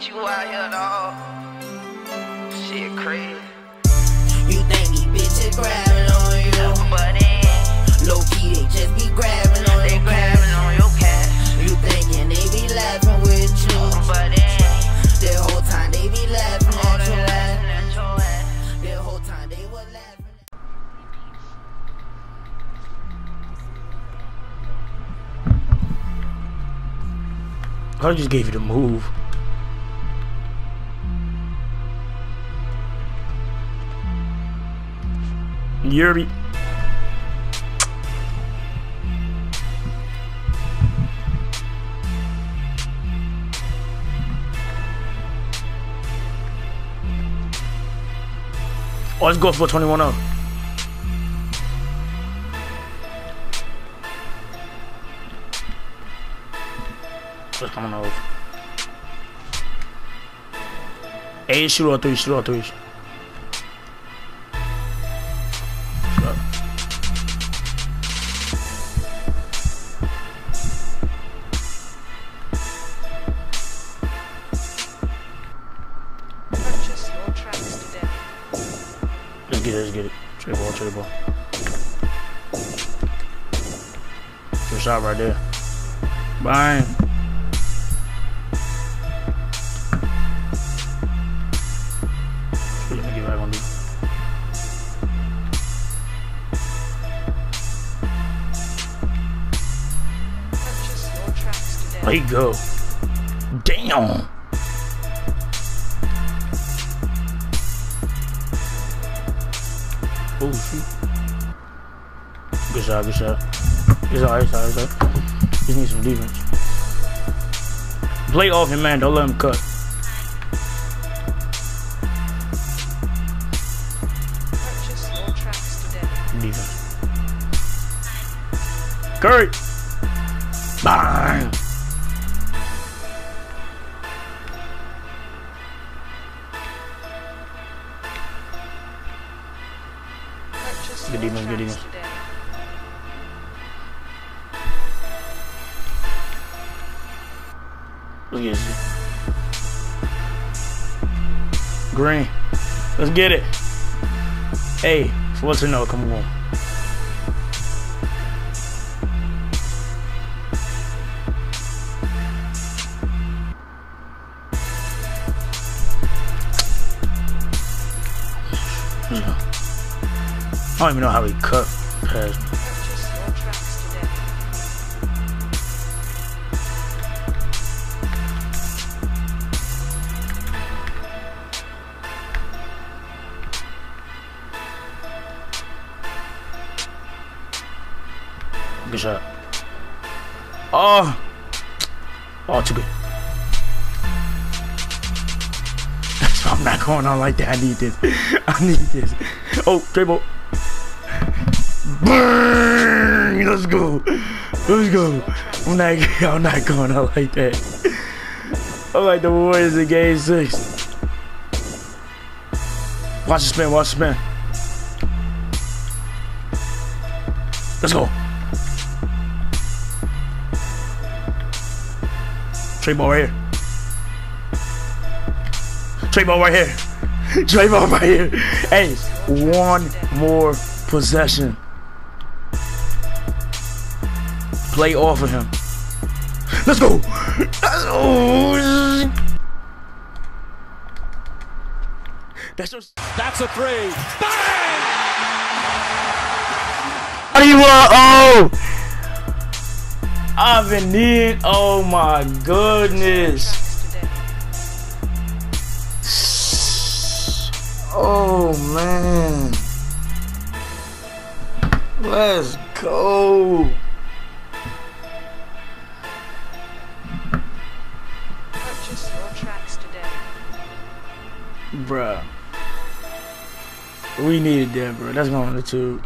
bitch, you out here, dog. Shit crazy. You think these bitches grabbing on you? But then, Low key, they just be grabbing on they your grabbing cash. on your cash. You thinking they be laughing with you? But then, The whole time they be laughing all at your ass. laughing at your ass. The whole time they were laughing. I just gave you the move. Yuri. Oh, let's go for 21 up. Just coming over. Hey, shoot or three, shoot or Let's get it, let's get it. Trey ball, trey ball. Good shot right there. Bang. Let me get back on this. There go. Damn. Oh shoot. Good shot, good shot. It's alright, it's alright, it's alright. Just need some defense. Play off him, man. Don't let him cut. Purchase your tracks today. Defense. Curry. Good defense, good today. Let's get it. Green. Let's get it. Hey, what's to know? Come on. Don't even know how he today. Good shot. Oh. Oh, too good. I'm not going on like that. I need this. I need this. Oh, dribble. Burn. Let's go. Let's go. I'm not, I'm not going out like that. I'm like the Warriors in game six. Watch the spin. Watch the spin. Let's go. Trey ball right here. Trey ball right here. Trey ball right here. Hey, one more possession. Play off of him. Let's go. Oh, That's just. That's a three. What do you want? Oh! I've been needing. Oh my goodness. Oh man. Let's go. Bruh. We needed that, bro. That's going on the tube.